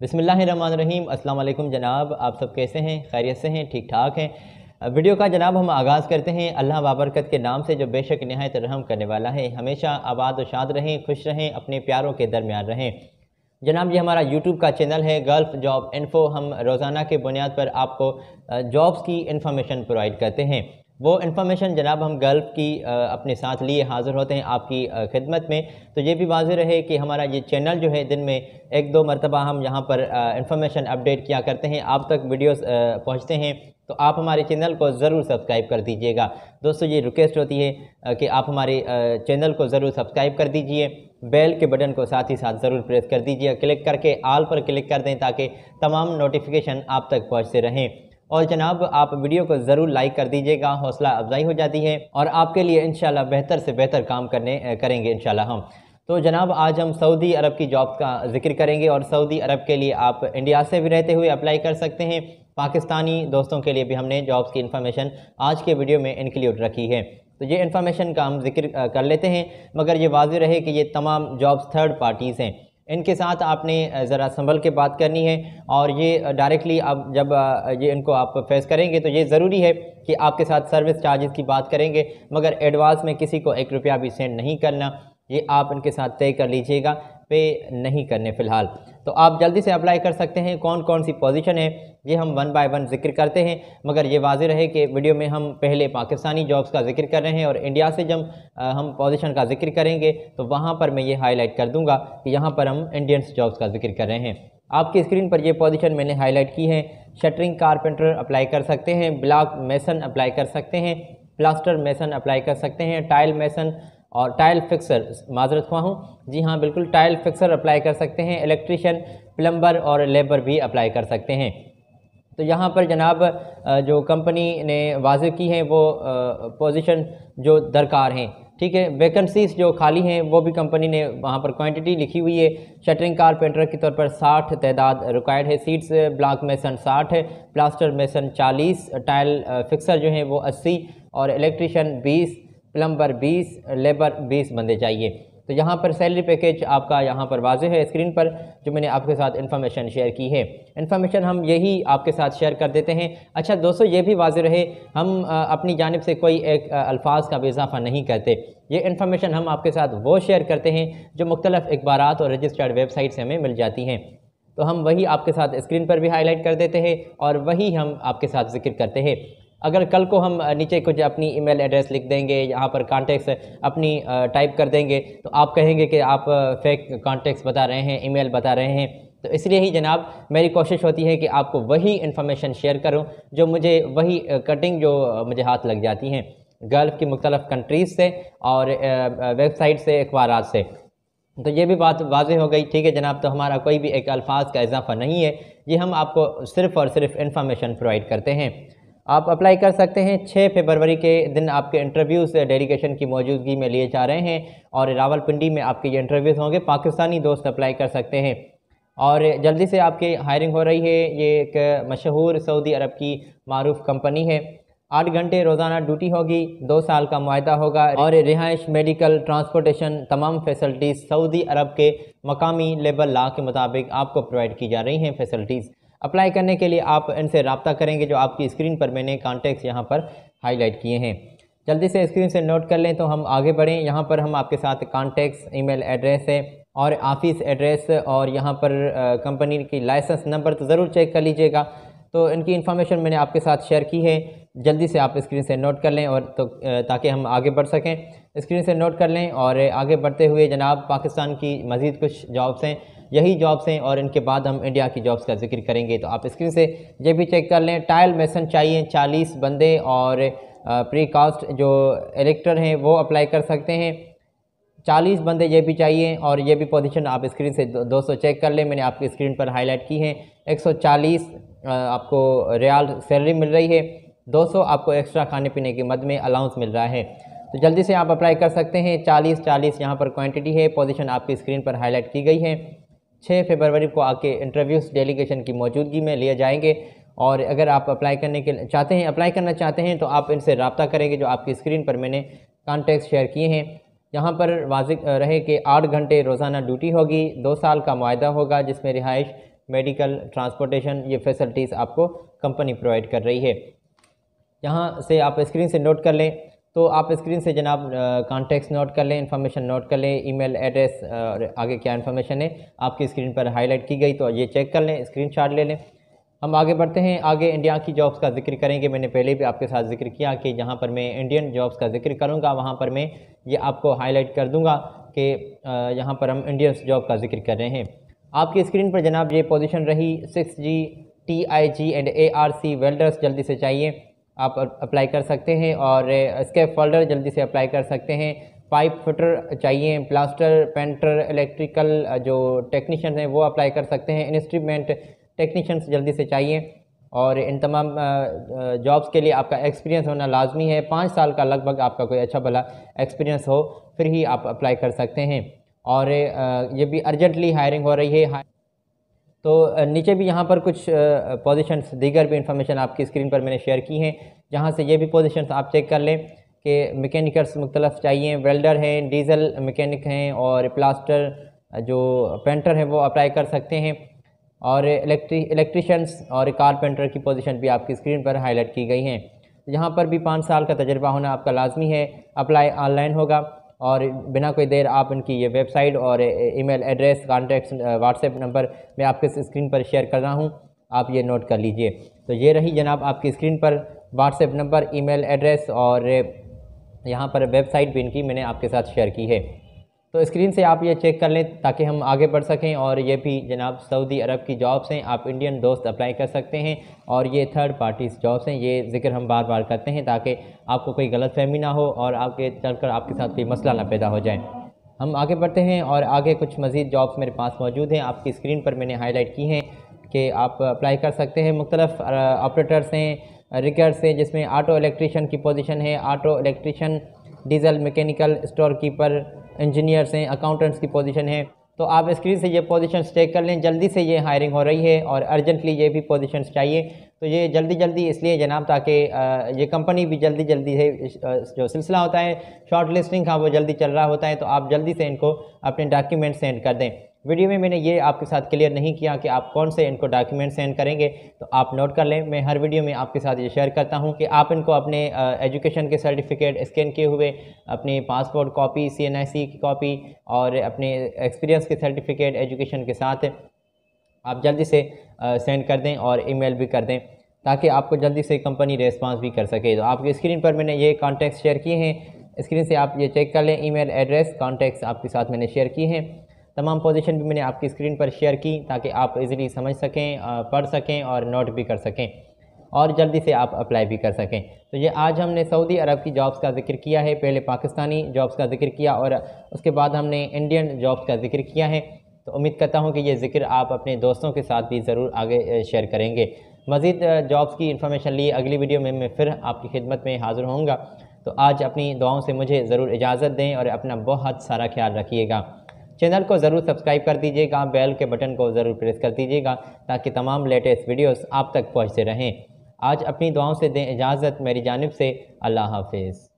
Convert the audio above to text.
بسم اللہ الرحمن الرحیم۔ السلام علیکم جناب۔ آپ سب کیسے ہیں؟ خیریت سے ہیں؟ ٹھیک ٹھاک ہیں؟ ویڈیو کا جناب ہم آغاز کرتے ہیں اللہ بابرکت کے نام سے جو بے شک نہایت رحم کرنے والا ہے۔ ہمیشہ آباد و شاد رہیں، خوش رہیں، اپنے پیاروں کے درمیان رہیں۔ جناب یہ ہمارا یوٹیوب کا چینل ہے، گلف جاب انفو۔ ہم روزانہ کے بنیاد پر آپ کو جابز کی انفارمیشن پرووائڈ کرتے ہیں۔ وہ انفارمیشن جناب ہم گلف کی اپنے ساتھ لیے حاضر ہوتے ہیں آپ کی خدمت میں۔ تو یہ بھی واضح رہے کہ ہمارا یہ چینل جو ہے دن میں ایک دو مرتبہ ہم یہاں پر انفارمیشن اپڈیٹ کیا کرتے ہیں۔ آپ تک ویڈیوز پہنچتے ہیں۔ تو آپ ہمارے چینل کو ضرور سبسکرائب کر دیجیے گا۔ دوستو، یہ ریکویسٹ ہوتی ہے کہ آپ ہمارے چینل کو ضرور سبسکرائب کر دیجیے۔ بیل کے بٹن کو ساتھ ہی ساتھ ضرور پریس کر دیجیے۔ کلک کر کے آل پر کلک کر دیں تاکہ تمام نوٹیفیکیشن آپ تک پہنچتے رہیں۔ اور جناب آپ ویڈیو کو ضرور لائک کر دیجیے گا، حوصلہ افزائی ہو جاتی ہے اور آپ کے لیے انشاءاللہ بہتر سے بہتر کام کرنے کریں گے انشاءاللہ ہم۔ تو جناب آج ہم سعودی عرب کی جاب کا ذکر کریں گے اور سعودی عرب کے لیے آپ انڈیا سے بھی رہتے ہوئے اپلائی کر سکتے ہیں۔ پاکستانی دوستوں کے لیے بھی ہم نے جابز کی انفارمیشن آج کے ویڈیو میں انکلیوڈ رکھی ہے۔ تو یہ انفارمیشن کا ہم ذکر کر لیتے ہیں، مگر یہ واضح رہے کہ یہ تمام جابز تھرڈ پارٹیز ہیں۔ ان کے ساتھ آپ نے ذرا سنبھل کے بات کرنی ہے اور یہ ڈائریکٹلی اب جب یہ ان کو آپ فیس کریں گے تو یہ ضروری ہے کہ آپ کے ساتھ سروس چارجز کی بات کریں گے، مگر ایڈوانس میں کسی کو ایک روپیہ بھی سینڈ نہیں کرنا، یہ آپ ان کے ساتھ طے کر لیجیے گا۔ پے نہیں کرنے فی الحال۔ تو آپ جلدی سے اپلائی کر سکتے ہیں کون کون سی پوزیشن ہے، یہ ہم ون بائی ون ذکر کرتے ہیں۔ مگر یہ واضح رہے کہ ویڈیو میں ہم پہلے پاکستانی جابز کا ذکر کر رہے ہیں اور انڈیا سے جب ہم پوزیشن کا ذکر کریں گے، تو وہاں پر میں یہ ہائی لائٹ کر دوں گا کہ یہاں پر ہم انڈینس جابز کا ذکر کر رہے ہیں۔ آپ کی اسکرین پر یہ پوزیشن میں نے ہائی لائٹ کی ہے۔ شٹرنگ کارپنٹر اپلائی کر سکتے ہیں بلاک میسن اپلائی کر سکتے ہیں پلاسٹر میسن اپلائی کر سکتے ہیں ٹائل میسن اور ٹائل فکسر معذرت خواہ ہوں۔ جی ہاں بالکل ٹائل فکسر اپلائی کر سکتے ہیں الیکٹریشین پلمبر اور لیبر بھی اپلائی کر سکتے ہیں۔ تو یہاں پر جناب جو کمپنی نے واضح کی ہیں، وہ پوزیشن جو درکار ہیں۔ ٹھیک ہے ویکنسیز جو خالی ہیں، وہ بھی کمپنی نے وہاں پر کوانٹٹی لکھی ہوئی ہے۔ شٹرنگ کارپینٹر کی طور پر ساٹھ تعداد ریکوائرڈ ہے۔ سیٹس بلاک میسن ساٹھ ہے پلاسٹر میسن چالیس ٹائل فکسر جو ہیں، وہ اسی اور الیکٹریشین بیس۔ پلمبر بیس، لیبر بیس بندے چاہیے۔ تو یہاں پر سیلری پیکیج آپ کا یہاں پر واضح ہے اسکرین پر، جو میں نے آپ کے ساتھ انفارمیشن شیئر کی ہے۔ انفارمیشن ہم یہی آپ کے ساتھ شیئر کر دیتے ہیں۔ اچھا دوستو، یہ بھی واضح رہے، ہم اپنی جانب سے کوئی ایک الفاظ کا بھی اضافہ نہیں کرتے۔ یہ انفارمیشن ہم آپ کے ساتھ وہ شیئر کرتے ہیں جو مختلف اخبارات اور رجسٹرڈ ویب سائٹ سے ہمیں مل جاتی ہیں۔ تو ہم وہی آپ کے ساتھ اسکرین پر بھی ہائی لائٹ کر دیتے ہیں اور وہی ہم آپ کے ساتھ ذکر کرتے ہیں۔ اگر کل کو ہم نیچے کچھ اپنی ای میل ایڈریس لکھ دیں گے، یہاں پر کانٹیکس اپنی ٹائپ کر دیں گے، تو آپ کہیں گے کہ آپ فیک کانٹیکس بتا رہے ہیں ای میل بتا رہے ہیں۔ تو اس لیے ہی جناب، میری کوشش ہوتی ہے کہ آپ کو وہی انفارمیشن شیئر کروں، جو مجھے وہی کٹنگ جو مجھے ہاتھ لگ جاتی ہیں۔ گلف کی مختلف کنٹریز سے اور ویب سائٹ سے، اخبارات سے۔ تو یہ بھی بات واضح ہو گئی۔ ٹھیک ہے جناب، تو ہمارا کوئی بھی ایک الفاظ کا اضافہ نہیں ہے۔ یہ ہم آپ کو صرف اور صرف انفارمیشن پرووائڈ کرتے ہیں۔ آپ اپلائی کر سکتے ہیں۔ چھ فیبروری کے دن آپ کے انٹرویوز ڈیلیگیشن کی موجودگی میں لیے جا رہے ہیں اور راول پنڈی میں آپ کے یہ انٹرویوز ہوں گے۔ پاکستانی دوست اپلائی کر سکتے ہیں۔ اور جلدی سے آپ کی ہائرنگ ہو رہی ہے۔ یہ ایک مشہور سعودی عرب کی معروف کمپنی ہے۔ آٹھ گھنٹے روزانہ ڈیوٹی ہوگی۔ دو سال کا معاہدہ ہوگا۔ اور رہائش، میڈیکل، ٹرانسپورٹیشن تمام فیسلٹیز سعودی عرب کے مقامی لیبر لا کے مطابق آپ کو پرووائڈ کی جا رہی ہیں فیسلٹیز۔ اپلائی کرنے کے لیے آپ ان سے رابطہ کریں گے جو آپ کی اسکرین پر میں نے کانٹیکس یہاں پر ہائی لائٹ کیے ہیں۔ جلدی سے اسکرین سے نوٹ کر لیں تو ہم آگے بڑھیں۔ یہاں پر ہم آپ کے ساتھ کانٹیکس ای میل ایڈریس ہے اور آفس ایڈریس اور یہاں پر کمپنی کی لائسنس نمبر تو ضرور چیک کر لیجیے گا۔ تو ان کی انفارمیشن میں نے آپ کے ساتھ شیئر کی ہے۔ جلدی سے آپ اسکرین سے نوٹ کر لیں اور تو تاکہ ہم آگے بڑھ سکیں۔ اسکرین سے نوٹ کر لیں اور آگے بڑھتے ہوئے جناب پاکستان کی مزید کچھ جابس ہیں۔ یہی جابس ہیں اور ان کے بعد ہم انڈیا کی جابس کا ذکر کریں گے تو آپ اسکرین سے یہ بھی چیک کر لیں۔ ٹائل میسن چاہیے چالیس بندے اور پری کاسٹ جو الیکٹر ہیں وہ اپلائی کر سکتے ہیں۔ چالیس بندے یہ بھی چاہیے اور یہ بھی پوزیشن آپ اسکرین سے دو سو چیک کر لیں۔ میں نے آپ کی اسکرین پر ہائی لائٹ کی ہیں۔ ایک سو چالیس آپ کو ریال سیلری مل رہی ہے۔ دو سو آپ کو ایکسٹرا کھانے پینے کے مد میں الاؤنس مل رہا ہے۔ تو جلدی سے آپ اپلائی کر سکتے ہیں۔ چالیس چالیس یہاں پر کوانٹٹی ہے۔ پوزیشن آپ کی اسکرین پر ہائی لائٹ کی گئی ہے۔ چھ فیبروری کو آ کے انٹرویوز ڈیلیگیشن کی موجودگی میں لیے جائیں گے اور اگر آپ اپلائی کرنے کے چاہتے ہیں، اپلائی کرنا چاہتے ہیں تو آپ ان سے رابطہ کریں گے جو آپ کی اسکرین پر میں نے کانٹیکس شیئر کیے ہیں۔ یہاں پر واضح رہے کہ آٹھ گھنٹے روزانہ ڈیوٹی ہوگی، دو سال کا معاہدہ ہوگا، جس میں رہائش، میڈیکل، ٹرانسپورٹیشن یہ فیسلٹیز آپ کو کمپنی پرووائڈ کر رہی ہے۔ یہاں سے آپ اسکرین سے نوٹ کر لیں۔ تو آپ اسکرین سے جناب کانٹیکس نوٹ کر لیں انفارمیشن نوٹ کر لیں ای میل ایڈریس اور آگے کیا انفارمیشن ہے، آپ کی اسکرین پر ہائی لائٹ کی گئی تو یہ چیک کر لیں اسکرین شاٹ لے لیں۔ ہم آگے بڑھتے ہیں، آگے انڈیا کی جابس کا ذکر کریں گے۔ میں نے پہلے بھی آپ کے ساتھ ذکر کیا کہ جہاں پر میں انڈین جابس کا ذکر کروں گا، وہاں پر میں یہ آپ کو ہائی لائٹ کر دوں گا کہ یہاں پر ہم انڈینس جاب کا ذکر کر رہے ہیں۔ آپ کی اسکرین پر جناب یہ پوزیشن رہی six G T I G and A R C welders جلدی سے چاہیے۔ آپ اپلائی کر سکتے ہیں اور اسکیپ فولڈر جلدی سے اپلائی کر سکتے ہیں۔ پائپ فٹر چاہیے پلاسٹر پینٹر الیکٹریکل جو ٹیکنیشین ہیں وہ اپلائی کر سکتے ہیں۔ انسٹرومنٹ ٹیکنیشنس جلدی سے چاہیے۔ اور ان تمام جابس کے لیے آپ کا ایکسپیرینس ہونا لازمی ہے۔ پانچ سال کا لگ بھگ آپ کا کوئی اچھا بھلا ایکسپیرینس ہو، پھر ہی آپ اپلائی کر سکتے ہیں۔ اور یہ بھی ارجنٹلی ہائرنگ ہو رہی ہے۔ تو نیچے بھی یہاں پر کچھ پوزیشنس دیگر بھی انفارمیشن آپ کی اسکرین پر میں نے شیئر کی ہیں، جہاں سے یہ بھی پوزیشنس آپ چیک کر لیں کہ میکینکرس مختلف چاہیے ویلڈر ہیں ڈیزل میکینک ہیں اور پلاسٹر جو پینٹر ہیں وہ اپلائی کر سکتے ہیں، اور الیکٹریشنس اور کارپینٹر کی پوزیشن بھی آپ کی اسکرین پر ہائی لائٹ کی گئی ہیں۔ یہاں پر بھی پانچ سال کا تجربہ ہونا آپ کا لازمی ہے اپلائی آن لائن ہوگا۔ اور بنا کوئی دیر آپ ان کی یہ ویب سائٹ اور email address, contacts WhatsApp number میں آپ کے اسکرین پر شیئر کر رہا ہوں، آپ یہ نوٹ کر لیجیے۔ تو یہ رہی جناب آپ کی اسکرین پر WhatsApp number, email address اور یہاں پر ویب سائٹ بھی ان کی میں نے آپ کے ساتھ شیئر کی ہے۔ تو اسکرین سے آپ یہ چیک کر لیں تاکہ ہم آگے بڑھ سکیں اور یہ بھی جناب سعودی عرب کی جابس ہیں، آپ انڈین دوست اپلائی کر سکتے ہیں اور یہ تھرڈ پارٹیز جابس ہیں، یہ ذکر ہم بار بار کرتے ہیں تاکہ آپ کو کوئی غلط فہمی نہ ہو اور آپ کے چل کر آپ کے ساتھ کوئی مسئلہ نہ پیدا ہو جائے۔ ہم آگے بڑھتے ہیں اور آگے کچھ مزید جابس میرے پاس موجود ہیں۔ آپ کی اسکرین پر میں نے ہائی لائٹ کی ہیں کہ آپ اپلائی کر سکتے ہیں۔ مختلف آپریٹرس ہیں ریگرس ہیں، جس میں آٹو الیکٹریشین کی پوزیشن ہے۔ Auto electrician diesel mechanical store keeper engineers ہیں اکاؤنٹنٹس کی پوزیشن ہے تو آپ اسکرین سے یہ پوزیشنس چیک کر لیں، جلدی سے یہ ہائرنگ ہو رہی ہے اور ارجنٹلی یہ بھی پوزیشنس چاہیے۔ تو یہ جلدی جلدی اس لیے جناب تاکہ یہ کمپنی بھی جلدی جلدی ہے جو سلسلہ ہوتا ہے شارٹ لسٹنگ کا وہ جلدی چل رہا ہوتا ہے، تو آپ جلدی سے ان کو اپنے ڈاکیومنٹ سینڈ کر دیں۔ ویڈیو میں میں نے یہ آپ کے ساتھ کلیئر نہیں کیا کہ آپ کون سے ان کو ڈاکیومنٹ سینڈ کریں گے، تو آپ نوٹ کر لیں۔ میں ہر ویڈیو میں آپ کے ساتھ یہ شیئر کرتا ہوں کہ آپ ان کو اپنے ایجوکیشن کے سرٹیفکیٹ اسکین کیے ہوئے، اپنی passport copy C N I C کی کاپی اور اپنے ایکسپیرینس کے سرٹیفکیٹ ایجوکیشن کے ساتھ آپ جلدی سے سینڈ کر دیں اور ای میل بھی کر دیں تاکہ آپ کو جلدی سے کمپنی ریسپانس بھی کر سکے۔ تو آپ کی اسکرین پر میں نے یہ کانٹیکٹس شیئر کیے ہیں۔ اسکرین سے آپ یہ چیک کر لیں۔ ای میل ایڈریس کانٹیکٹس آپ کے ساتھ میں نے شیئر کیے ہیں۔ تمام پوزیشن بھی میں نے آپ کی اسکرین پر شیئر کی تاکہ آپ ایزیلی سمجھ سکیں پڑھ سکیں اور نوٹ بھی کر سکیں اور جلدی سے آپ اپلائی بھی کر سکیں۔ تو یہ آج ہم نے سعودی عرب کی جابس کا ذکر کیا ہے، پہلے پاکستانی جابس کا ذکر کیا اور اس کے بعد ہم نے انڈین جابس کا ذکر کیا ہے۔ تو امید کرتا ہوں کہ یہ ذکر آپ اپنے دوستوں کے ساتھ بھی ضرور آگے شیئر کریں گے۔ مزید جابس کی انفارمیشن لیے اگلی ویڈیو میں میں پھر آپ کی خدمت میں حاضر ہوں گا۔ تو آج اپنی دعاؤں سے مجھے ضرور اجازت دیں اور اپنا بہت سارا خیال رکھیے گا۔ چینل کو ضرور سبسکرائب کر دیجیے گا، بیل کے بٹن کو ضرور پریس کر دیجیے گا تاکہ تمام لیٹسٹ ویڈیوز آپ تک پہنچتے رہیں۔ آج اپنی دعاؤں سے دیں اجازت میری جانب سے۔ اللہ حافظ۔